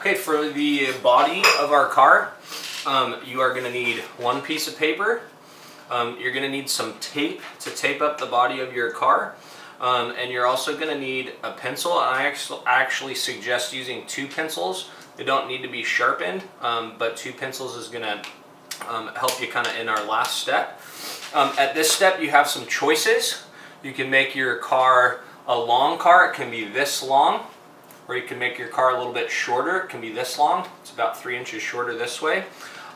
Okay, for the body of our car, um, you are going to need one piece of paper. Um, you're going to need some tape to tape up the body of your car. Um, and you're also going to need a pencil. I actually suggest using two pencils. They don't need to be sharpened, um, but two pencils is going to um, help you kind of in our last step. Um, at this step, you have some choices. You can make your car a long car. It can be this long or you can make your car a little bit shorter. It can be this long. It's about three inches shorter this way.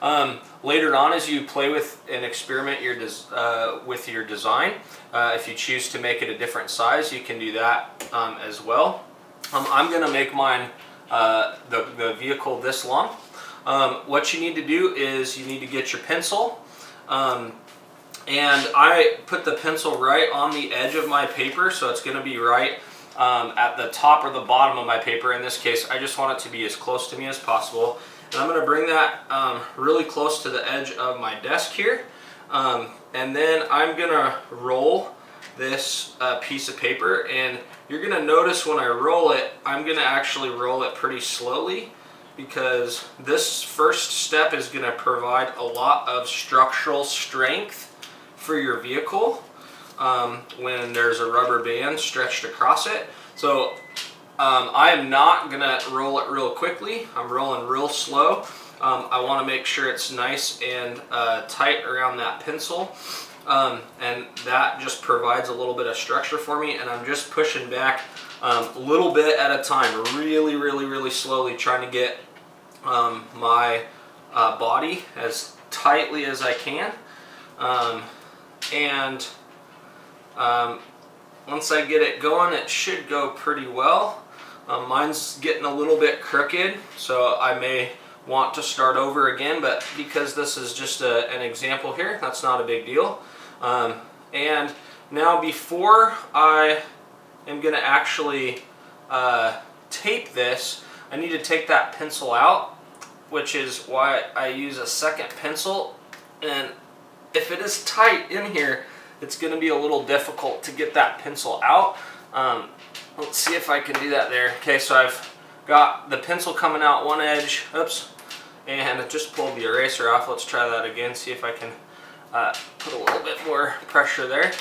Um, later on, as you play with and experiment your uh, with your design, uh, if you choose to make it a different size, you can do that um, as well. Um, I'm going to make mine uh, the, the vehicle this long. Um, what you need to do is you need to get your pencil. Um, and I put the pencil right on the edge of my paper, so it's going to be right um, at the top or the bottom of my paper. In this case, I just want it to be as close to me as possible. And I'm going to bring that um, really close to the edge of my desk here. Um, and then I'm going to roll this uh, piece of paper and you're going to notice when I roll it, I'm going to actually roll it pretty slowly because this first step is going to provide a lot of structural strength for your vehicle um, when there's a rubber band stretched across it. So um, I am not to roll it real quickly. I'm rolling real slow. Um, I want to make sure it's nice and uh, tight around that pencil. Um, and that just provides a little bit of structure for me. And I'm just pushing back um, a little bit at a time, really, really, really slowly trying to get um, my uh, body as tightly as I can. and um, once I get it going, it should go pretty well. Um, mine's getting a little bit crooked, so I may want to start over again, but because this is just a, an example here, that's not a big deal. Um, and now before I am going to actually uh, tape this, I need to take that pencil out, which is why I use a second pencil. And if it is tight in here, it's going to be a little difficult to get that pencil out. Um, let's see if I can do that there. Okay, so I've got the pencil coming out one edge, oops, and I just pulled the eraser off. Let's try that again, see if I can uh, put a little bit more pressure there.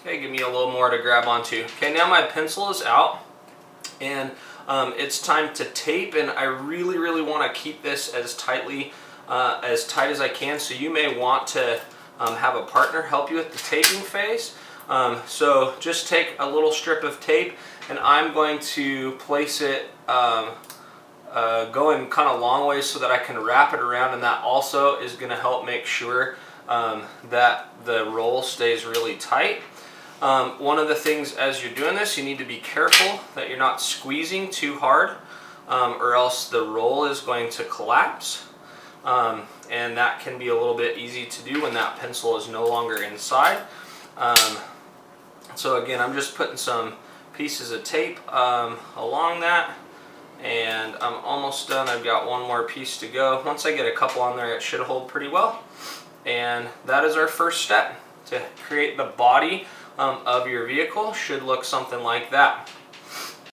Okay, give me a little more to grab onto. Okay, now my pencil is out, and um, it's time to tape, and I really, really want to keep this as tightly, uh, as tight as I can, so you may want to um, have a partner help you with the taping phase. Um, so just take a little strip of tape and I'm going to place it um, uh, going kind of long ways so that I can wrap it around and that also is going to help make sure um, that the roll stays really tight. Um, one of the things as you're doing this you need to be careful that you're not squeezing too hard um, or else the roll is going to collapse. Um, and that can be a little bit easy to do when that pencil is no longer inside. Um, so again, I'm just putting some pieces of tape um, along that and I'm almost done. I've got one more piece to go. Once I get a couple on there, it should hold pretty well. And that is our first step to create the body um, of your vehicle should look something like that.